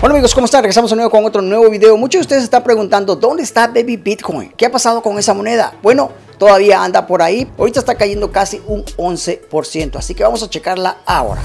Bueno amigos, ¿cómo están? Regresamos de nuevo con otro nuevo video. Muchos de ustedes están preguntando, ¿dónde está Baby Bitcoin? ¿Qué ha pasado con esa moneda? Bueno, todavía anda por ahí. Ahorita está cayendo casi un 11%, así que vamos a checarla ahora.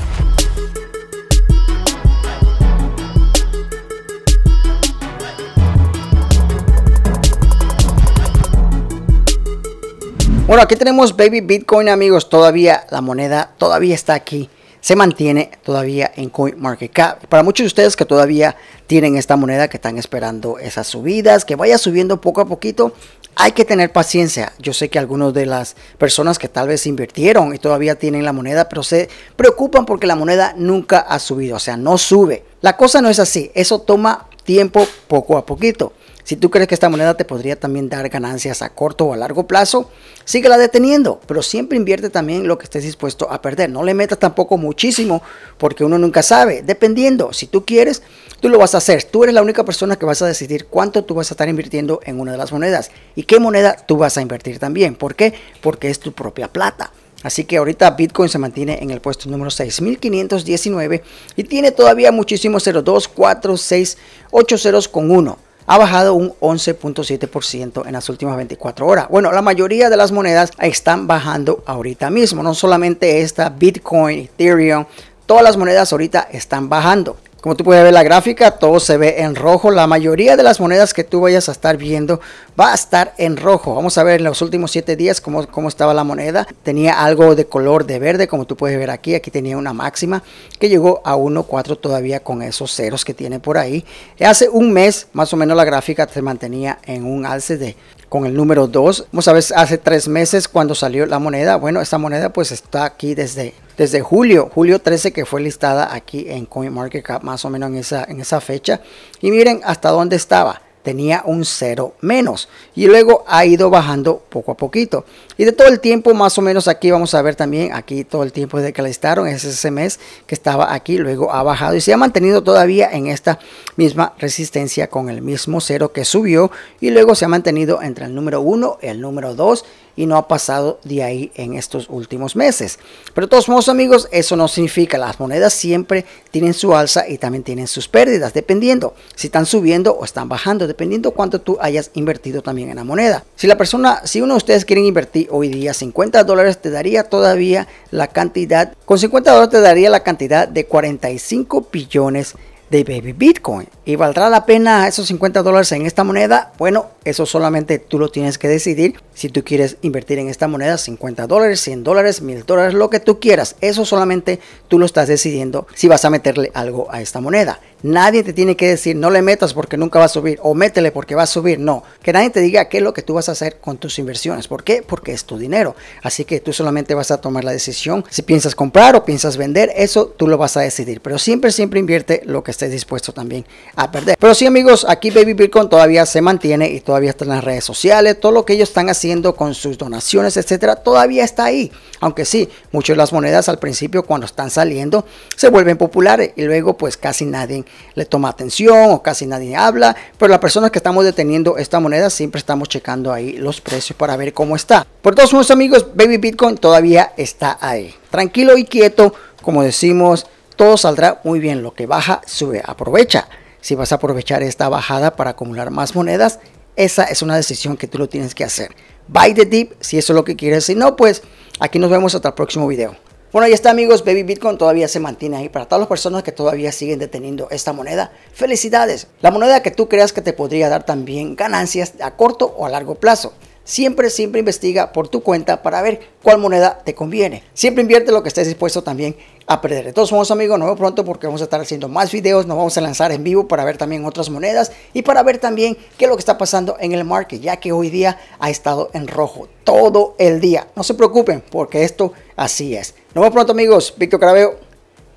Bueno, aquí tenemos Baby Bitcoin amigos, todavía la moneda todavía está aquí se mantiene todavía en CoinMarketCap. Para muchos de ustedes que todavía tienen esta moneda, que están esperando esas subidas, que vaya subiendo poco a poquito, hay que tener paciencia. Yo sé que algunas de las personas que tal vez invirtieron y todavía tienen la moneda, pero se preocupan porque la moneda nunca ha subido, o sea, no sube. La cosa no es así, eso toma tiempo poco a poquito. Si tú crees que esta moneda te podría también dar ganancias a corto o a largo plazo, síguela deteniendo, pero siempre invierte también lo que estés dispuesto a perder. No le metas tampoco muchísimo porque uno nunca sabe. Dependiendo, si tú quieres, tú lo vas a hacer. Tú eres la única persona que vas a decidir cuánto tú vas a estar invirtiendo en una de las monedas y qué moneda tú vas a invertir también. ¿Por qué? Porque es tu propia plata. Así que ahorita Bitcoin se mantiene en el puesto número 6519 y tiene todavía muchísimos 02, 4, 6, 8 ceros con 1 ha bajado un 11.7% en las últimas 24 horas. Bueno, la mayoría de las monedas están bajando ahorita mismo, no solamente esta, Bitcoin, Ethereum, todas las monedas ahorita están bajando. Como tú puedes ver la gráfica, todo se ve en rojo. La mayoría de las monedas que tú vayas a estar viendo va a estar en rojo. Vamos a ver en los últimos 7 días cómo, cómo estaba la moneda. Tenía algo de color de verde, como tú puedes ver aquí. Aquí tenía una máxima que llegó a 1.4 todavía con esos ceros que tiene por ahí. Hace un mes, más o menos, la gráfica se mantenía en un alce de con el número 2. Vamos a ver, hace tres meses cuando salió la moneda. Bueno, esta moneda pues está aquí desde, desde julio, julio 13 que fue listada aquí en CoinMarketCap más o menos en esa, en esa fecha. Y miren hasta dónde estaba. Tenía un cero menos. Y luego ha ido bajando poco a poquito. Y de todo el tiempo más o menos aquí vamos a ver también aquí todo el tiempo de que la listaron es ese mes que estaba aquí luego ha bajado y se ha mantenido todavía en esta misma resistencia con el mismo cero que subió y luego se ha mantenido entre el número 1 y el número 2 y no ha pasado de ahí en estos últimos meses. Pero de todos modos amigos, eso no significa, las monedas siempre tienen su alza y también tienen sus pérdidas, dependiendo si están subiendo o están bajando, dependiendo cuánto tú hayas invertido también en la moneda. Si la persona, si uno de ustedes quieren invertir hoy día 50 dólares, te daría todavía la cantidad, con 50 dólares te daría la cantidad de 45 billones de Baby Bitcoin. ¿Y valdrá la pena esos 50 dólares en esta moneda? Bueno, eso solamente tú lo tienes que decidir. Si tú quieres invertir en esta moneda 50 dólares, 100 dólares, 1000 dólares, lo que tú quieras. Eso solamente tú lo estás decidiendo si vas a meterle algo a esta moneda. Nadie te tiene que decir no le metas porque nunca va a subir o métele porque va a subir. No, que nadie te diga qué es lo que tú vas a hacer con tus inversiones. ¿Por qué? Porque es tu dinero. Así que tú solamente vas a tomar la decisión. Si piensas comprar o piensas vender, eso tú lo vas a decidir. Pero siempre, siempre invierte lo que estés dispuesto también a perder. Pero sí amigos, aquí Baby Bitcoin todavía se mantiene y todavía está en las redes sociales. Todo lo que ellos están haciendo con sus donaciones, etcétera, todavía está ahí. Aunque sí, muchas de las monedas al principio cuando están saliendo se vuelven populares y luego pues casi nadie le toma atención o casi nadie habla. Pero las personas que estamos deteniendo esta moneda siempre estamos checando ahí los precios para ver cómo está. Por todos nuestros amigos, Baby Bitcoin todavía está ahí. Tranquilo y quieto, como decimos, todo saldrá muy bien. Lo que baja, sube. Aprovecha. Si vas a aprovechar esta bajada para acumular más monedas, esa es una decisión que tú lo tienes que hacer. Buy the dip si eso es lo que quieres. Si no, pues aquí nos vemos hasta el próximo video. Bueno, ya está amigos, Baby Bitcoin todavía se mantiene ahí. Para todas las personas que todavía siguen deteniendo esta moneda, felicidades. La moneda que tú creas que te podría dar también ganancias a corto o a largo plazo. Siempre, siempre investiga por tu cuenta para ver cuál moneda te conviene. Siempre invierte lo que estés dispuesto también a perder. De todos modos, amigos, nos vemos pronto porque vamos a estar haciendo más videos. Nos vamos a lanzar en vivo para ver también otras monedas y para ver también qué es lo que está pasando en el market, ya que hoy día ha estado en rojo todo el día. No se preocupen porque esto así es. Nos vemos pronto, amigos. Víctor Carabeo.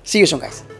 See you soon, guys.